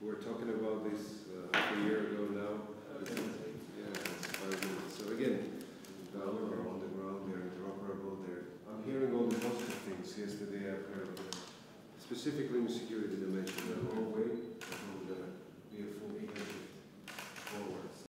We were talking about this uh, a year ago now. Yeah, it's five minutes. So again, Valor are on the ground, they're interoperable, they're, I'm hearing all the positive things. Yesterday I've heard, uh, specifically in security